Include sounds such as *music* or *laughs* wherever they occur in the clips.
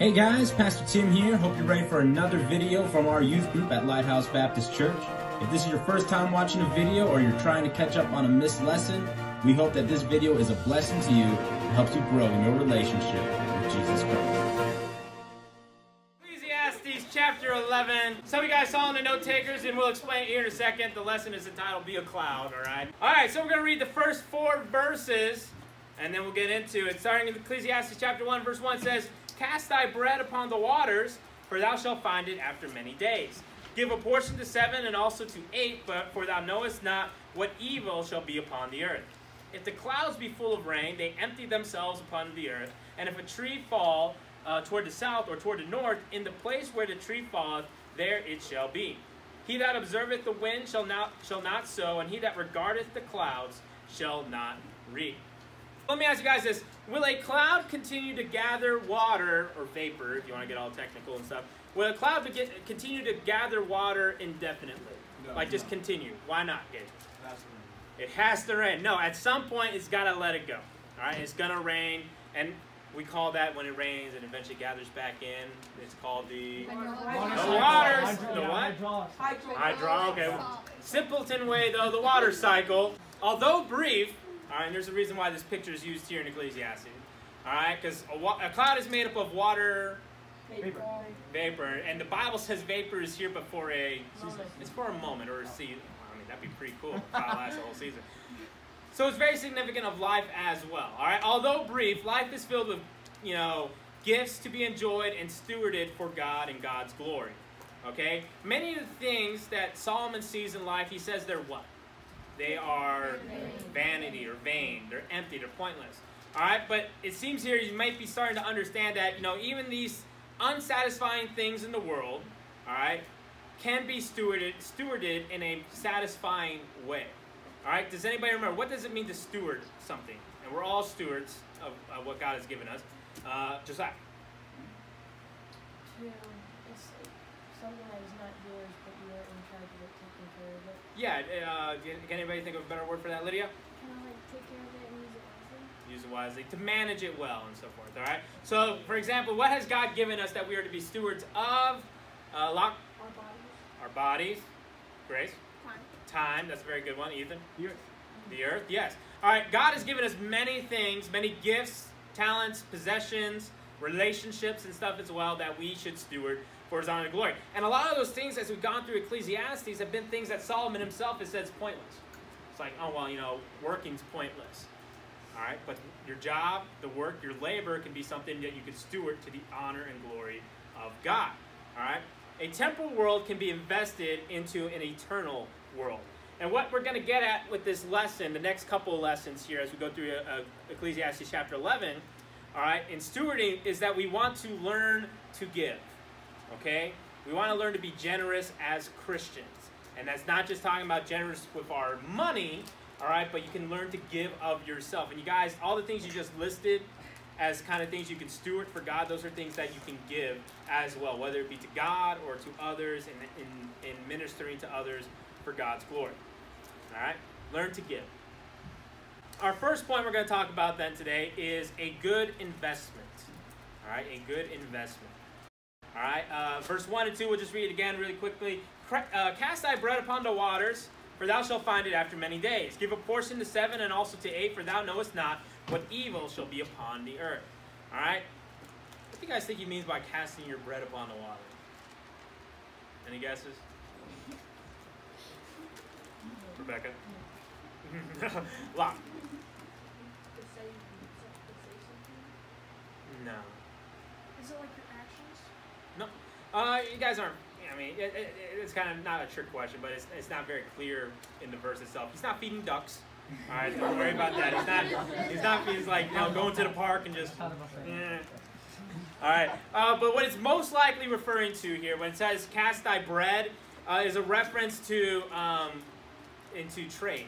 Hey guys, Pastor Tim here. Hope you're ready for another video from our youth group at Lighthouse Baptist Church. If this is your first time watching a video or you're trying to catch up on a missed lesson, we hope that this video is a blessing to you and helps you grow in your relationship with Jesus Christ. Ecclesiastes chapter 11. Some of you guys saw in the note takers, and we'll explain it here in a second. The lesson is entitled Be a Cloud, all right? All right, so we're going to read the first four verses, and then we'll get into it. Starting in Ecclesiastes chapter 1, verse 1 says, Cast thy bread upon the waters, for thou shalt find it after many days. Give a portion to seven and also to eight, but for thou knowest not what evil shall be upon the earth. If the clouds be full of rain, they empty themselves upon the earth. And if a tree fall uh, toward the south or toward the north, in the place where the tree falleth, there it shall be. He that observeth the wind shall not, shall not sow, and he that regardeth the clouds shall not reap. Let me ask you guys this. Will a cloud continue to gather water, or vapor, if you want to get all technical and stuff, will a cloud begin, continue to gather water indefinitely? No, like just no. continue? Why not, Gabe? That's right. It has to rain. No, at some point it's got to let it go. All right, it's gonna rain, and we call that when it rains and eventually gathers back in. It's called the the waters. The what? Hydro. Okay. Simpleton way though. The water cycle, although brief. All right, and there's a reason why this picture is used here in Ecclesiastes. All right, because a, a cloud is made up of water, vapor, vapor, and the Bible says vapor is here before a. It's for a moment or a season. I mean, that'd be pretty cool. if Cloud lasts the whole season. So it's very significant of life as well. All right, although brief, life is filled with, you know, gifts to be enjoyed and stewarded for God and God's glory. Okay, many of the things that Solomon sees in life, he says they're what? They are vanity or vain. They're empty. They're pointless. All right, but it seems here you might be starting to understand that you know even these unsatisfying things in the world, all right, can be stewarded stewarded in a satisfying way. All right, does anybody remember what does it mean to steward something? And we're all stewards of, of what God has given us. Uh, Josiah. it's something that is not yours, but you are in charge of it, taking care of it. Yeah, uh, can can anybody think of a better word for that, Lydia? Kind of like take care of it and use it wisely. use it wisely, to manage it well, and so forth. All right. So, for example, what has God given us that we are to be stewards of? Uh, lock Our bodies, our bodies, grace, time, time. That's a very good one. Ethan, The earth. the earth. Yes. All right. God has given us many things, many gifts, talents, possessions, relationships, and stuff as well that we should steward for His honor and glory. And a lot of those things, as we've gone through Ecclesiastes, have been things that Solomon himself has said is pointless. It's like, oh well, you know, working's pointless. All right, but your job, the work, your labor can be something that you can steward to the honor and glory of God. All right, a temporal world can be invested into an eternal world. And what we're going to get at with this lesson, the next couple of lessons here as we go through uh, Ecclesiastes chapter 11, all right, in stewarding is that we want to learn to give. Okay? We want to learn to be generous as Christians. And that's not just talking about generous with our money, all right, but you can learn to give of yourself. And you guys, all the things you just listed as kind of things you can steward for God, those are things that you can give as well, whether it be to God or to others and in, in ministering to others for God's glory. All right? Learn to give. Our first point we're going to talk about then today is a good investment. All right, a good investment. All right, uh, verse 1 and 2, we'll just read it again really quickly. Uh, Cast thy bread upon the waters, for thou shalt find it after many days. Give a portion to seven and also to eight, for thou knowest not what evil shall be upon the earth. All right, what do you guys think he means by casting your bread upon the water? Any guesses? *laughs* Rebecca? *laughs* Lock. could say, could say something. No. Is it like uh, you guys aren't. I mean, it, it, it's kind of not a trick question, but it's, it's not very clear in the verse itself. He's not feeding ducks. All right, don't worry about that. He's not. He's not. He's like you know going to the park and just. eh. All right, uh, but what it's most likely referring to here when it says "cast thy bread" uh, is a reference to um, into trade.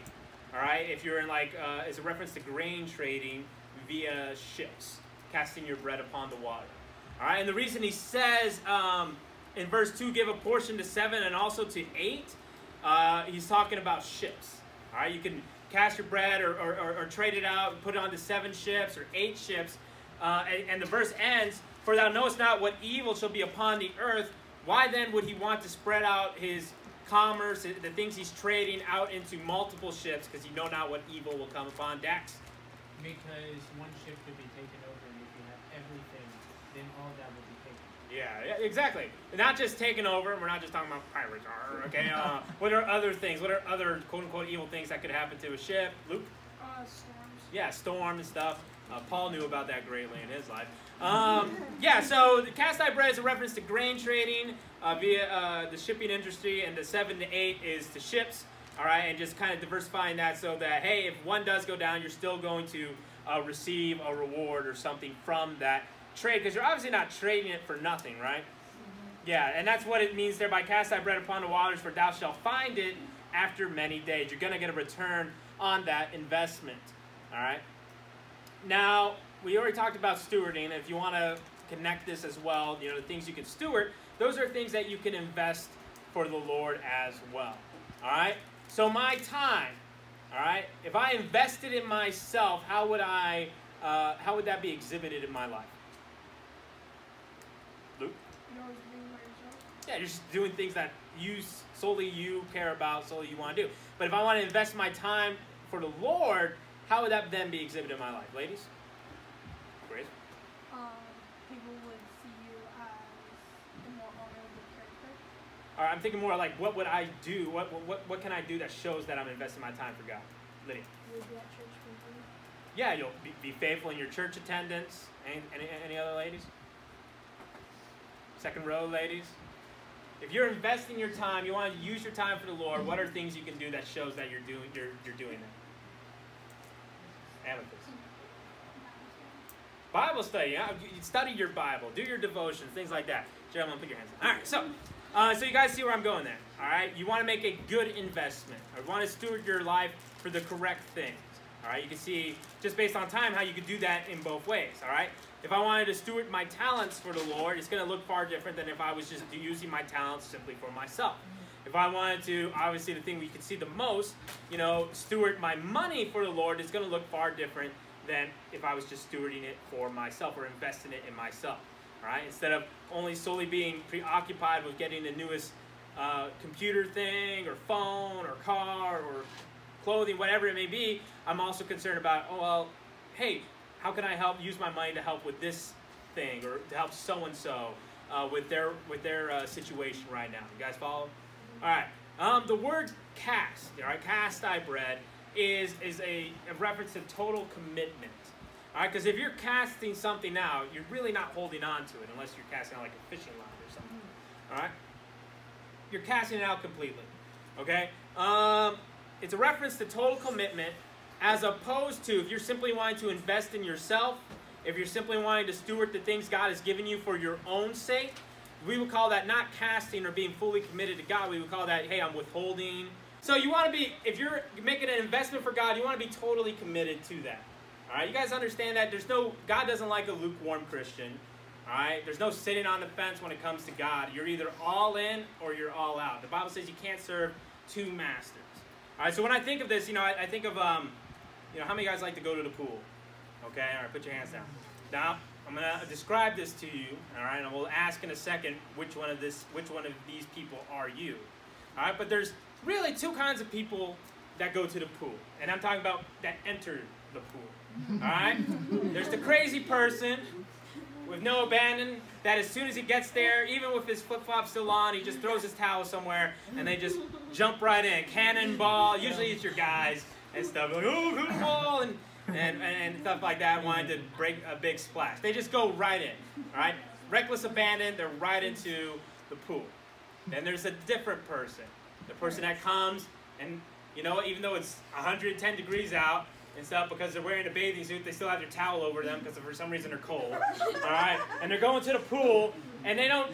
All right, if you're in like, uh, it's a reference to grain trading via ships, casting your bread upon the water. All right, and the reason he says um, in verse 2, give a portion to seven and also to eight, uh, he's talking about ships. All right, you can cast your bread or, or, or, or trade it out and put it onto seven ships or eight ships. uh, and, and the verse ends, For thou knowest not what evil shall be upon the earth. Why then would he want to spread out his commerce, the things he's trading out into multiple ships, because you know not what evil will come upon Dax? Because one ship could be taken over, and if you have everything, then all that will be taken. Yeah, yeah, exactly. Not just taking over. We're not just talking about pirates. arr, Okay. *laughs* Uh, what are other things? What are other quote unquote evil things that could happen to a ship? Luke. Uh, storms. Yeah, storm and stuff. Uh, Paul knew about that greatly in his life. Um, *laughs* yeah, so the cast iron bread is a reference to grain trading uh, via uh, the shipping industry, and the seven to eight is to ships. All right, and just kind of diversifying that so that hey, if one does go down, you're still going to uh, receive a reward or something from that trade because you're obviously not trading it for nothing, right? Yeah, and that's what it means there by cast thy bread upon the waters, for thou shalt find it after many days. You're going to get a return on that investment. All right? Now, we already talked about stewarding. If you want to connect this as well, you know, the things you can steward, those are things that you can invest for the Lord as well. All right? So, my time, all right, if I invested in myself, how would I, uh, how would that be exhibited in my life? Luke? You're always being by yourself. Yeah, you're just doing things that you solely you care about, solely you want to do. But if I want to invest my time for the Lord, how would that then be exhibited in my life, ladies? Grace. Um, people would see you as a more honorable character. All right, I'm thinking more like what would I do? What what what can I do that shows that I'm investing my time for God? Lydia. Would be at church. Yeah, you'll be, be faithful in your church attendance. Any, any any other ladies? Second row, ladies. If you're investing your time, you want to use your time for the Lord. What are things you can do that shows that you're doing you're you're doing that? Amethyst. Bible study. Yeah, You study your Bible, do your devotions, things like that. Gentlemen, put your hands up. All right, so, uh, so you guys see where I'm going there. All right, you want to make a good investment. Or want to steward your life for the correct things. All right, you can see just based on time how you could do that in both ways. All right, if I wanted to steward my talents for the Lord, it's going to look far different than if I was just using my talents simply for myself. If I wanted to, obviously, the thing we can see the most, you know, steward my money for the Lord is going to look far different than if I was just stewarding it for myself or investing it in myself. right? instead of only solely being preoccupied with getting the newest uh, computer thing or phone or car or clothing, whatever it may be, I'm also concerned about, oh, well, hey, how can I help use my money to help with this thing or to help so and so with their with their uh, situation right now? You guys follow? All right. Um, the word cast, all right, cast I bread, is is a, a reference to total commitment. All right, because if you're casting something out, you're really not holding on to it unless you're casting out like a fishing line or something. All right, you're casting it out completely. Okay, um, it's a reference to total commitment, as opposed to if you're simply wanting to invest in yourself, if you're simply wanting to steward the things God has given you for your own sake, we would call that not casting or being fully committed to God. We would call that, hey, I'm withholding. So you want to be, if you're making an investment for God, you want to be totally committed to that. All right, you guys understand that there's no, God doesn't like a lukewarm Christian. All right, there's no sitting on the fence when it comes to God. You're either all in or you're all out. The Bible says you can't serve two masters. All right, so when I think of this, you know, I, I think of, um, you know, how many guys like to go to the pool? Okay, all right, put your hands down. Now, I'm gonna describe this to you, all right, and we'll ask in a second which one of this, which one of these people are you, all right. But there's really two kinds of people that go to the pool, and I'm talking about that enter the pool, all right. there's the crazy person with no abandon that as soon as he gets there, even with his flip flops still on, he just throws his towel somewhere, and they just jump right in, cannonball. Usually it's your guys and stuff like oh football and and, and stuff like that wanting to break a big splash. They just go right in, all right? Reckless abandon, they're right into the pool. Then there's a different person, the person that comes and, you know, even though it's 110 degrees out and stuff, because they're wearing a bathing suit, they still have their towel over them because for some reason they're cold, all right? And they're going to the pool and they don't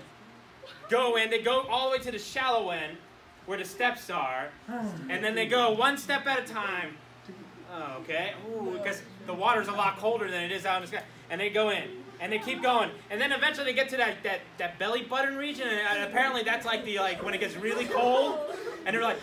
go in, they go all the way to the shallow end where the steps are, hmm. and then they go one step at a time Oh, okay. Because the water's a lot colder than it is out in the sky. And they go in, and they keep going, and then eventually they get to that that, that belly button region, and apparently that's like the like when it gets really cold, and they're like,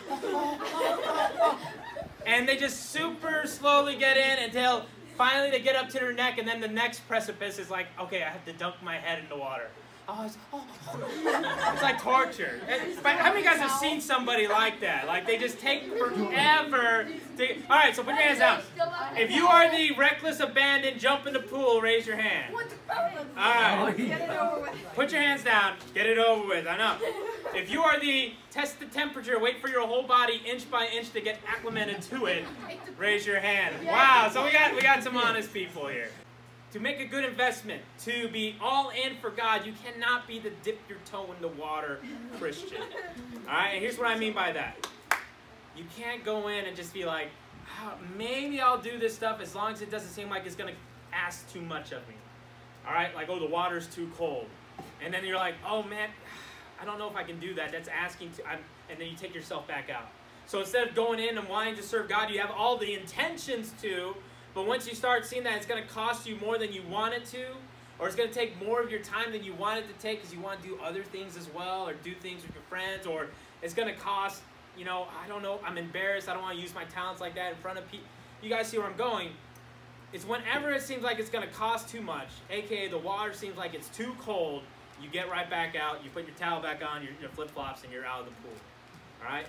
and they just super slowly get in until finally they get up to their neck, and then the next precipice is like, okay, I have to dunk my head in the water. Oh, it's, oh, oh. it's like torture. And- But how many guys have seen somebody like that? Like they just take forever. To, all right, so put your hands down. If you are the reckless abandon, jump in the pool, raise your hand. What the fuck? All right. Oh, get it over with. Put your hands down. Get it over with. I know. If you are the test the temperature, wait for your whole body inch by inch to get acclimated to it, raise your hand. Wow. So we got we got some honest people here. To make a good investment, to be all in for God, you cannot be the dip your toe in the water Christian. *laughs* All right. And here's what I mean by that. You can't go in and just be like, "Ah, maybe I'll do this stuff as long as it doesn't seem like it's gonna ask too much of me. All right, like oh the water's too cold, and then you're like, oh man, *sighs* I don't know if I can do that. That's asking to, I'm, and then you take yourself back out. So instead of going in and wanting to serve God, you have all the intentions to, but once you start seeing that it's going to cost you more than you want it to, or it's going to take more of your time than you want it to take because you want to do other things as well, or do things with your friends, or it's going to cost, you know, I don't know, I'm embarrassed. I don't want to use my talents like that in front of people. You guys see where I'm going? It's whenever it seems like it's going to cost too much, aka the water seems like it's too cold, you get right back out, you put your towel back on, your, your flip flops, and you're out of the pool. All right?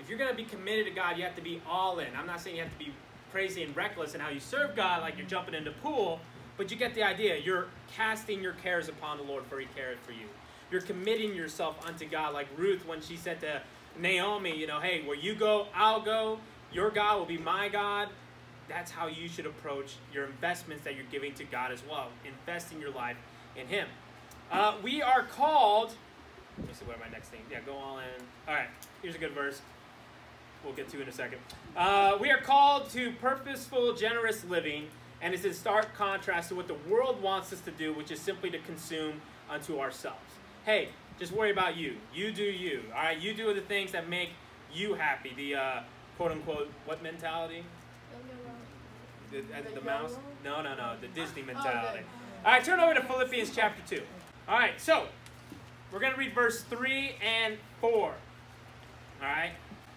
If you're going to be committed to God, you have to be all in. I'm not saying you have to be crazy and reckless in how you serve God, like you're jumping in the pool, but you get the idea. You're casting your cares upon the Lord, for He cares for you. You're committing yourself unto God, like Ruth when she said to Naomi, you know, hey, where you go, I'll go. Your God will be my God that's how you should approach your investments that you're giving to God as well. Investing your life in Him. Uh, we are called. Let me see what my next thing. Yeah, go all in. All right, here's a good verse. We'll get to in a second. Uh, we are called to purposeful, generous living, and it's in stark contrast to what the world wants us to do, which is simply to consume unto ourselves. Hey, just worry about you. You do you. All right, you do the things that make you happy. The uh, quote unquote what mentality? The, uh, the mouse? No, no, no. The Disney mentality. All right, turn over to Philippians chapter 2. All right, so we're going to read verse 3 and 4. All right?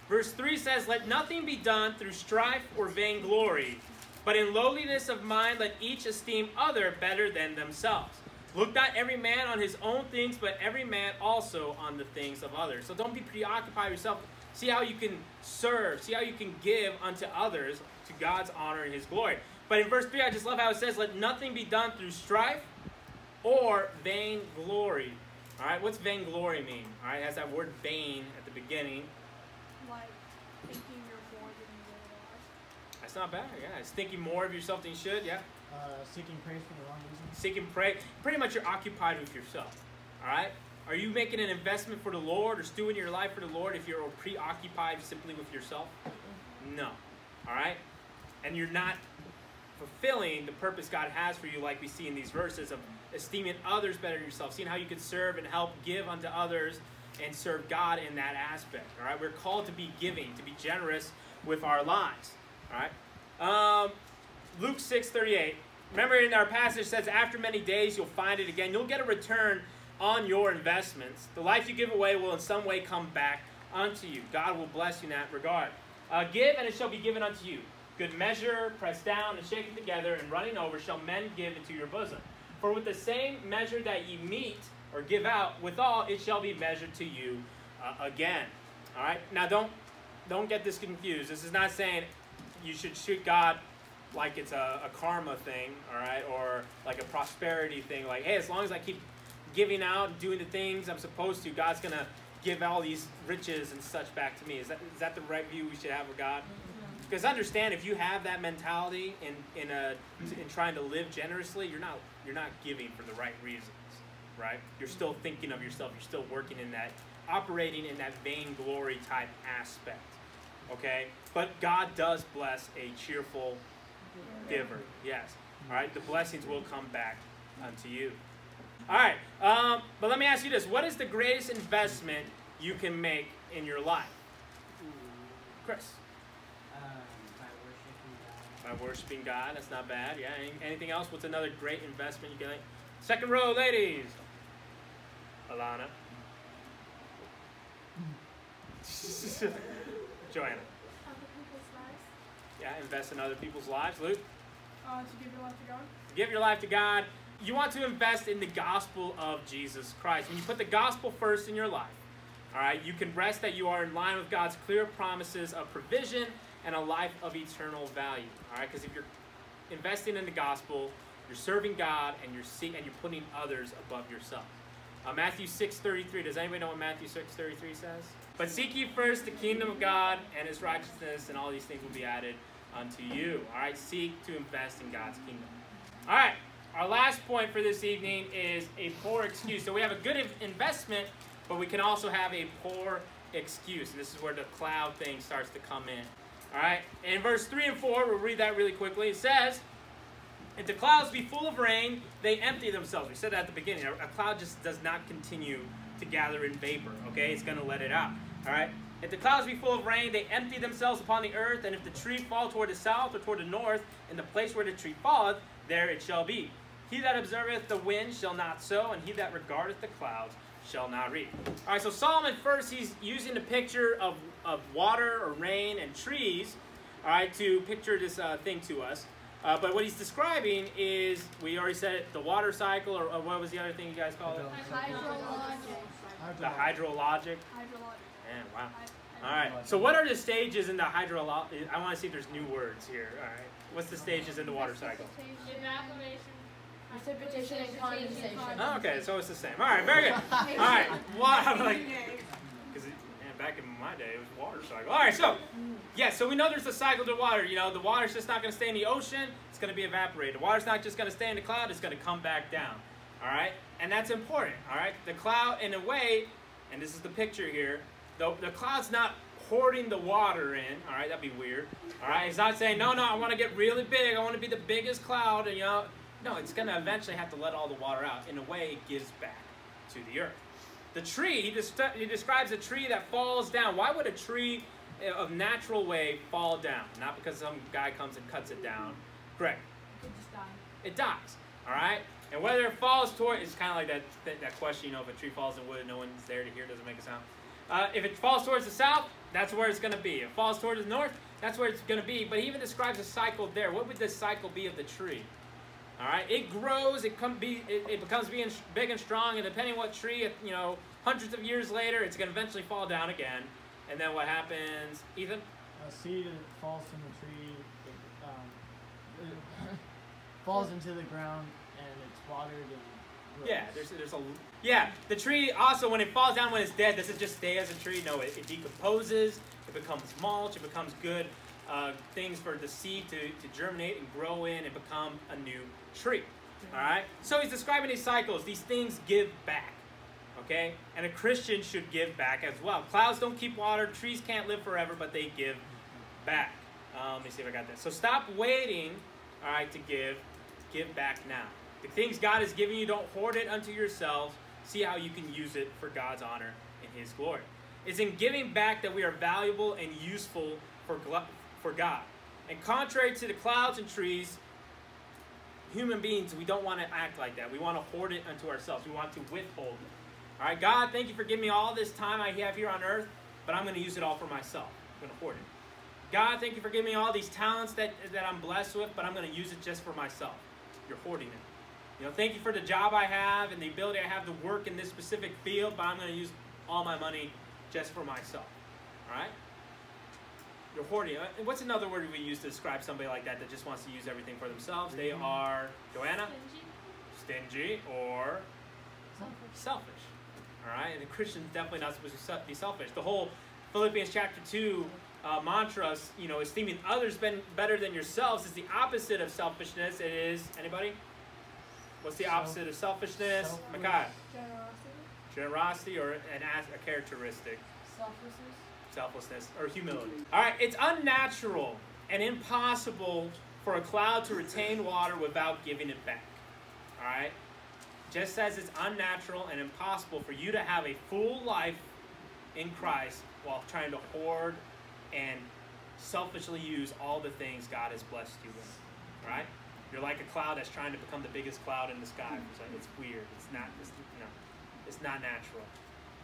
Verse 3 says, Let nothing be done through strife or vainglory, but in lowliness of mind let each esteem other better than themselves. Look not every man on his own things, but every man also on the things of others. So don't be preoccupied yourself. See how you can serve. See how you can give unto others to God's honor and His glory. But in verse 3, I just love how it says, Let nothing be done through strife or vain glory. All right, what's vainglory mean? All right, it has that word vain at the beginning. Like thinking you're more than you really That's not bad. Yeah, it's thinking more of yourself than you should. Yeah, Uh, seeking praise for the wrong reasons. Seeking praise. Pretty much, you're occupied with yourself. All right. Are you making an investment for the Lord or stewing your life for the Lord if you're preoccupied simply with yourself? No. All right? And you're not fulfilling the purpose God has for you, like we see in these verses of esteeming others better than yourself, seeing how you can serve and help give unto others and serve God in that aspect. All right? We're called to be giving, to be generous with our lives. All right? Um, Luke 6 38. Remember in our passage says, after many days you'll find it again. You'll get a return on your investments. The life you give away will in some way come back unto you. God will bless you in that regard. Uh, give, and it shall be given unto you. Good measure, pressed down and shaken together, and running over, shall men give into your bosom. For with the same measure that ye meet or give out, withal it shall be measured to you uh, again. All right. Now don't don't get this confused. This is not saying you should treat God like it's a, a karma thing, all right, or like a prosperity thing. Like, hey, as long as I keep giving out doing the things I'm supposed to, God's gonna give all these riches and such back to me. Is that is that the right view we should have of God? Because understand, if you have that mentality in in a in trying to live generously, you're not you're not giving for the right reasons, right? You're still thinking of yourself. You're still working in that, operating in that vainglory type aspect. Okay, but God does bless a cheerful giver. Yes. All right. The blessings will come back unto you. All right. Um, but let me ask you this: What is the greatest investment you can make in your life, Chris? Um, by worshiping God. By worshiping God. That's not bad. Yeah. Anything else? What's another great investment you can make? Second row, ladies. Alana. Joanna. Other people's lives. Yeah. Invest in other people's lives. Luke. Uh, to give your life to God. give your life to God. You want to invest in the gospel of Jesus Christ. When you put the gospel first in your life, all right, you can rest that you are in line with God's clear promises of provision and a life of eternal value. All right, because if you're investing in the gospel, you're serving God and you're see- and you're putting others above yourself. Uh, Matthew 6:33. Does anybody know what Matthew 6:33 says? But seek ye first the kingdom of God and His righteousness, and all these things will be added unto you. All right, seek to invest in God's kingdom. All right, our last point for this evening is a poor excuse. So we have a good investment, but we can also have a poor excuse. And this is where the cloud thing starts to come in. All right, in verse 3 and 4, we'll read that really quickly. It says, If the clouds be full of rain, they empty themselves. We said that at the beginning. A, a cloud just does not continue to gather in vapor, okay? It's going to let it out. All right? If the clouds be full of rain, they empty themselves upon the earth, and if the tree fall toward the south or toward the north, in the place where the tree falleth, there it shall be. He that observeth the wind shall not sow, and he that regardeth the clouds shall not reap. All right, so Solomon first, he's using the picture of, of water or rain and trees, all right, to picture this uh, thing to us. Uh, but what he's describing is, we already said it, the water cycle, or, or what was the other thing you guys called it? Hydrologic. The hydrologic. Hydrologic. Man, wow. All right. So what are the stages in the hydrologic? I want to see if there's new words here. All right. What's the stages in the water cycle? Evaporation. Precipitation and condensation. Oh, okay, so it's the same. All right, very good. *laughs* All right. *laughs* What? *laughs* I'm like, because back in my day, it was water cycle. All right, so yeah, so we know there's a cycle to water. You know, the water's just not going to stay in the ocean; it's going to be evaporated. The water's not just going to stay in the cloud; it's going to come back down. All right, and that's important. All right, the cloud, in a way, and this is the picture here. The the cloud's not hoarding the water in. All right, that'd be weird. All right, it's not saying no, no, I want to get really big. I want to be the biggest cloud, and you know, no, it's going to eventually have to let all the water out. In a way, it gives back to the earth. The tree, he, dest- he describes a tree that falls down. Why would a tree of natural way fall down? Not because some guy comes and cuts it down. Correct. It just died. It dies. All right? And whether it falls toward, it's kind of like that, that, that question, you know, if a tree falls in wood, and no one's there to hear, doesn't make a sound. Uh, if it falls towards the south, that's where it's going to be. If it falls towards the north, that's where it's going to be. But he even describes a cycle there. What would this cycle be of the tree? All right, it grows, it, come be, it, it becomes being big and strong, and depending what tree, it- you know, hundreds of years later, it's going to eventually fall down again. And then what happens, Ethan? a seed falls from the tree, it, um, it *laughs* falls into the ground and it's watered and grows. Yeah, there's there's a yeah. The tree also when it falls down when it's dead, does it just stay as a tree? No, it, it decomposes. It becomes mulch. It becomes good uh, things for the seed to, to germinate and grow in and become a new tree. All right. So he's describing these cycles. These things give back. Okay, and a Christian should give back as well. Clouds don't keep water. Trees can't live forever, but they give back. Um, let me see if I got that. So stop waiting. All right, to give. Give back now. The things God has given you, don't hoard it unto yourselves. See how you can use it for God's honor and His glory. It's in giving back that we are valuable and useful for, for God. And contrary to the clouds and trees, human beings, we don't want to act like that. We want to hoard it unto ourselves. We want to withhold it. All right, God, thank you for giving me all this time I have here on earth, but I'm going to use it all for myself. I'm going to hoard it. God, thank you for giving me all these talents that, that I'm blessed with, but I'm going to use it just for myself. You're hoarding it. You know, thank you for the job I have and the ability I have to work in this specific field, but I'm going to use all my money just for myself. All right? You're hoarding. And What's another word we use to describe somebody like that that just wants to use everything for themselves? They mm-hmm. are, Joanna, stingy or selfish. All right, and a Christian's definitely not supposed to be selfish. The whole Philippians chapter two uh, mantra, you know, esteeming others better than yourselves, is the opposite of selfishness. It is anybody? What's the opposite of selfishness? selfless. Makai. Generosity. Generosity or an as- a characteristic, Selflessness. selflessness or humility. All right, it's unnatural and impossible for a cloud to retain water without giving it back. All right, just as it's unnatural and impossible for you to have a full life in Christ while trying to hoard and selfishly use all the things God has blessed you with. Right? you're like a cloud that's trying to become the biggest cloud in the sky. It's, like, it's weird. It's not. It's, you know, it's not natural.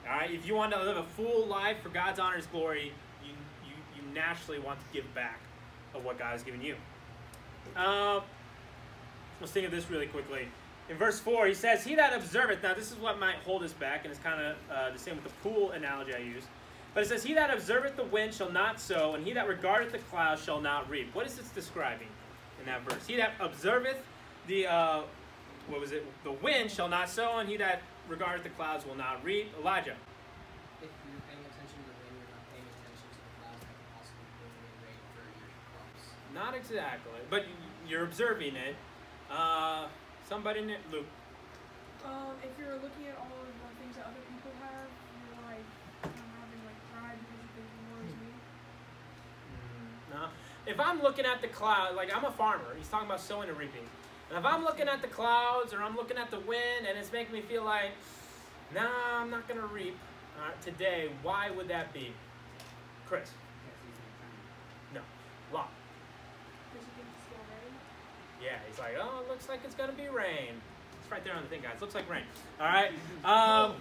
All right, if you want to live a full life for God's honor, His glory, you you, you naturally want to give back of what God has given you. Um, let's think of this really quickly. In verse 4, he says, He that observeth, now this is what might hold us back, and it's kind of uh, the same with the pool analogy I used. But it says, He that observeth the wind shall not sow, and he that regardeth the clouds shall not reap. What is this describing in that verse? He that observeth the, uh, what was it? The wind shall not sow, and he that regardeth the clouds will not reap. Elijah. If you're paying attention to the wind, you're not paying attention to the clouds that can possibly bring rain for your crops. Not exactly, but you're observing it. Uh, somebody, na- Luke. Um, if you're looking at all of the things that other people have, you're like um, having like pride because you think more is me. No. If I'm looking at the cloud, like I'm a farmer, he's talking about sowing and reaping. And if I'm looking at the clouds or I'm looking at the wind and it's making me feel like, nah, I'm not gonna reap uh, today, why would that be? Chris, no, Lot. Because you think it's still rain. Yeah, he's like, oh, it looks like it's gonna be rain. It's right there on the thing, guys. Looks like rain. All right. Um,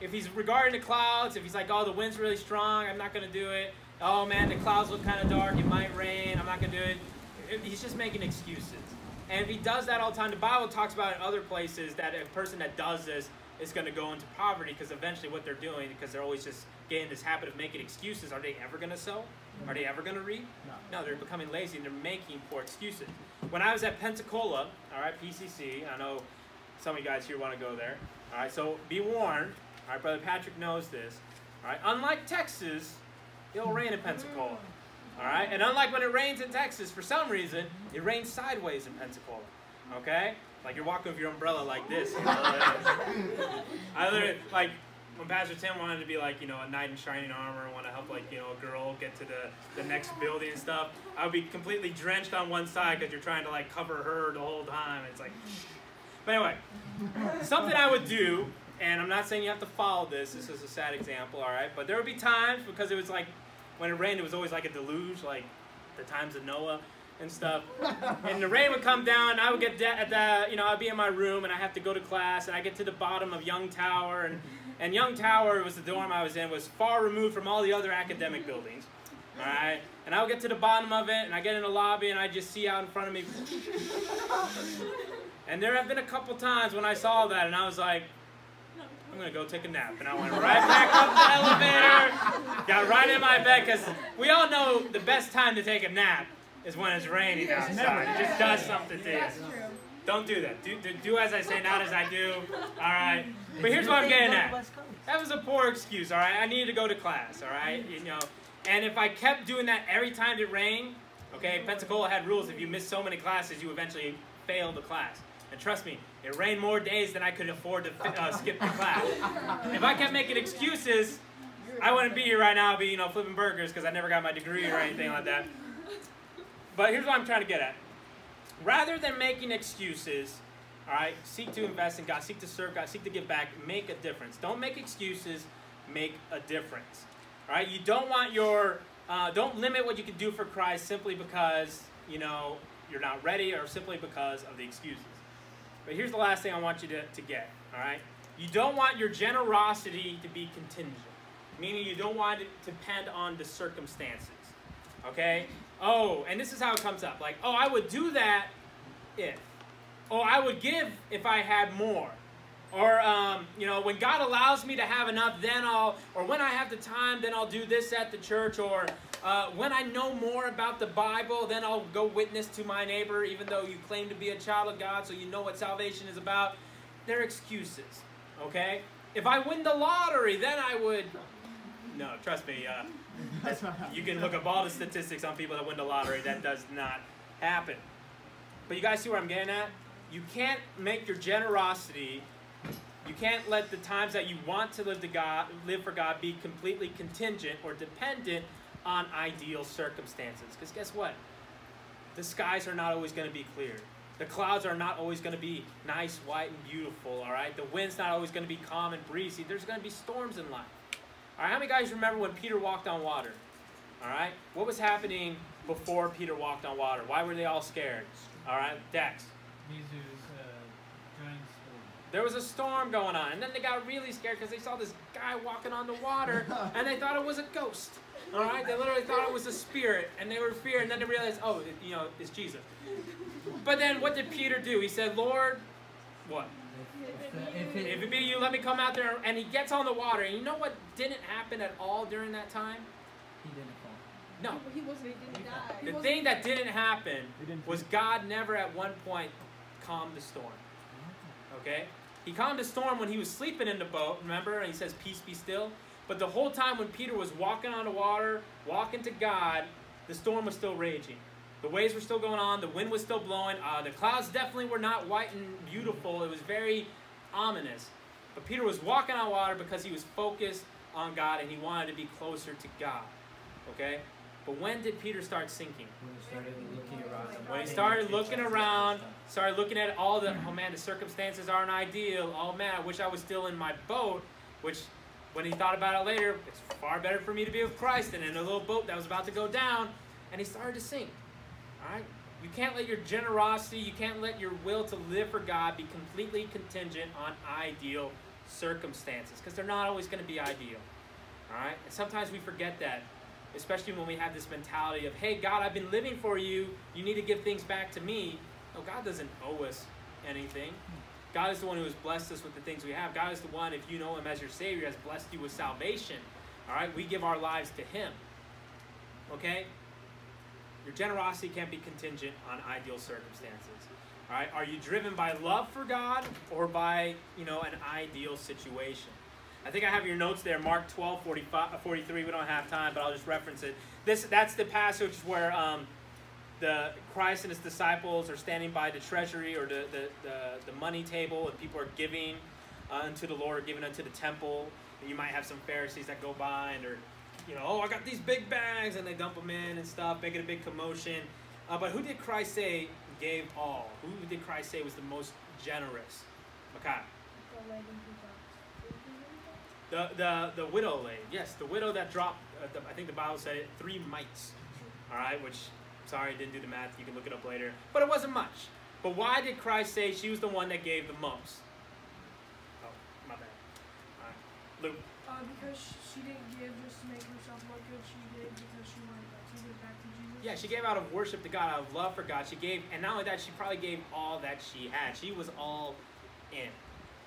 if he's regarding the clouds, if he's like, oh, the wind's really strong, I'm not gonna do it. Oh man, the clouds look kind of dark. It might rain. I'm not gonna do it. He's just making excuses. And if he does that all the time, the Bible talks about in other places that a person that does this is going to go into poverty because eventually what they're doing, because they're always just getting this habit of making excuses, are they ever going to sow? Are they ever going to reap? No. No, they're becoming lazy and they're making poor excuses. When I was at Pensacola, all right, PCC, I know some of you guys here want to go there. All right, so be warned. All right, Brother Patrick knows this. All right, unlike Texas, it'll rain in Pensacola. Mm. All right, and unlike when it rains in Texas, for some reason, it rains sideways in Pensacola. Okay, like you're walking with your umbrella like this. You know? I literally like when Pastor Tim wanted to be like you know a knight in shining armor, and want to help like you know a girl get to the the next building and stuff. I would be completely drenched on one side because you're trying to like cover her the whole time. It's like, but anyway, something I would do, and I'm not saying you have to follow this. This is a sad example, all right. But there would be times because it was like when it rained, it was always like a deluge, like the times of Noah and stuff. and the rain would come down. And I would get at the, you know, I'd be in my room and I have to go to class, and I get to the bottom of Young Tower, and and Young Tower was the dorm I was in, was far removed from all the other academic buildings. All right, and I would get to the bottom of it, and I get in the lobby, and I just see out in front of me. And there have been a couple times when I saw that, and I was like, I'm gonna go take a nap, and I went right back up the elevator, got right in my bed, because we all know the best time to take a nap is when it's raining outside. It just does something to you. Don't do that. Do, do, do as I say, not as I do. All right. But here's what I'm getting at. That was a poor excuse. All right. I needed to go to class. All right. You know. And if I kept doing that every time it rained, okay, Pensacola had rules. If you missed so many classes, you eventually failed the class. And trust me, it rained more days than I could afford to uh, skip the class. If I kept making excuses, I wouldn't be here right now, be you know flipping burgers because I never got my degree or anything like that. But here's what I'm trying to get at rather than making excuses, all right, seek to invest in God, seek to serve God, seek to give back, make a difference. Don't make excuses, make a difference. All right, you don't want your, uh, don't limit what you can do for Christ simply because, you know, you're not ready or simply because of the excuses. But here's the last thing I want you to, to get, all right? You don't want your generosity to be contingent, meaning you don't want it to depend on the circumstances, okay? Oh, and this is how it comes up. Like, oh, I would do that if. Oh, I would give if I had more. Or, um, you know, when God allows me to have enough, then I'll, or when I have the time, then I'll do this at the church. Or uh, when I know more about the Bible, then I'll go witness to my neighbor, even though you claim to be a child of God, so you know what salvation is about. They're excuses, okay? If I win the lottery, then I would. No, trust me. Uh, That's *laughs* you can look up all the statistics on people that win the lottery. That does not happen. But you guys see where I'm getting at? You can't make your generosity. You can't let the times that you want to live to God, live for God, be completely contingent or dependent on ideal circumstances. Because guess what? The skies are not always going to be clear. The clouds are not always going to be nice, white, and beautiful. All right. The wind's not always going to be calm and breezy. There's going to be storms in life. All right, how many guys remember when Peter walked on water? All right, what was happening before Peter walked on water? Why were they all scared? All right, Dex. Jesus, uh, giant storm. There was a storm going on, and then they got really scared because they saw this guy walking on the water, *laughs* and they thought it was a ghost. All right, they literally thought it was a spirit, and they were feared, and then they realized, oh, it, you know, it's Jesus. But then what did Peter do? He said, Lord, what? If, it, If it be you, let me come out there. And he gets on the water. And you know what didn't happen at all during that time? he didn't fall. No. He wasn't. He didn't die. The wasn't- thing that didn't happen didn't was God never at one point calmed the storm. Okay? He calmed the storm when he was sleeping in the boat, remember? And he says, Peace be still. But the whole time when Peter was walking on the water, walking to God, the storm was still raging. The waves were still going on, the wind was still blowing. Uh, the clouds definitely were not white and beautiful. It was very ominous. But Peter was walking on water because he was focused on God and he wanted to be closer to God. Okay? But when did Peter start sinking? When he started looking. When he started looking around, started looking at all the, oh man, the circumstances aren't ideal. Oh man, I wish I was still in my boat. Which, when he thought about it later, it's far better for me to be with Christ than in a little boat that was about to go down. And he started to sink. All right? You can't let your generosity, you can't let your will to live for God be completely contingent on ideal circumstances because they're not always going to be ideal. All right? And sometimes we forget that, especially when we have this mentality of, hey, God, I've been living for you. You need to give things back to me. No, God doesn't owe us anything. God is the one who has blessed us with the things we have. God is the one, if you know Him as your Savior, has blessed you with salvation. All right? We give our lives to Him. Okay? Your generosity can't be contingent on ideal circumstances. All right? Are you driven by love for God or by, you know, an ideal situation? I think I have your notes there, Mark 12, 45, 43. We don't have time, but I'll just reference it. This That's the passage where um, the Christ and his disciples are standing by the treasury or the, the, the, the money table, and people are giving uh, unto the Lord, giving unto the temple. And you might have some Pharisees that go by and are, you know, oh, I got these big bags, and they dump them in and stuff, making a big commotion. Uh, but who did Christ say gave all? Who did Christ say was the most generous? Makai. The lady who got- The, the, the widow lady, yes, the widow that dropped, uh, the, I think the Bible said it, three mites. All right, which, sorry, I didn't do the math. You can look it up later. But it wasn't much. But why did Christ say she was the one that gave the most? Oh, my bad. All right, Luke. Uh, because she didn't give just to make herself look good. She did because she wanted to give back to Jesus. Yeah, she gave out of worship to God, out of love for God. She gave, and not only that, she probably gave all that she had. She was all in.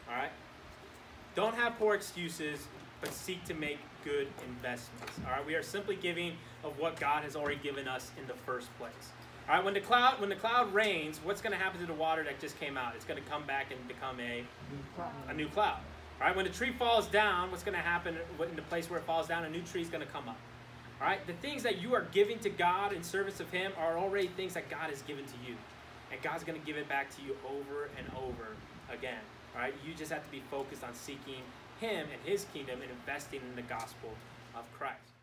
All right? Don't have poor excuses, but seek to make good investments. All right? We are simply giving of what God has already given us in the first place. All right? When the cloud when the cloud rains, what's going to happen to the water that just came out? It's going to come back and become a a new cloud. All right, when the tree falls down, what's going to happen in the place where it falls down? A new tree is going to come up. All right, the things that you are giving to God in service of Him are already things that God has given to you, and God's going to give it back to you over and over again. Right, you just have to be focused on seeking Him and His kingdom and investing in the gospel of Christ.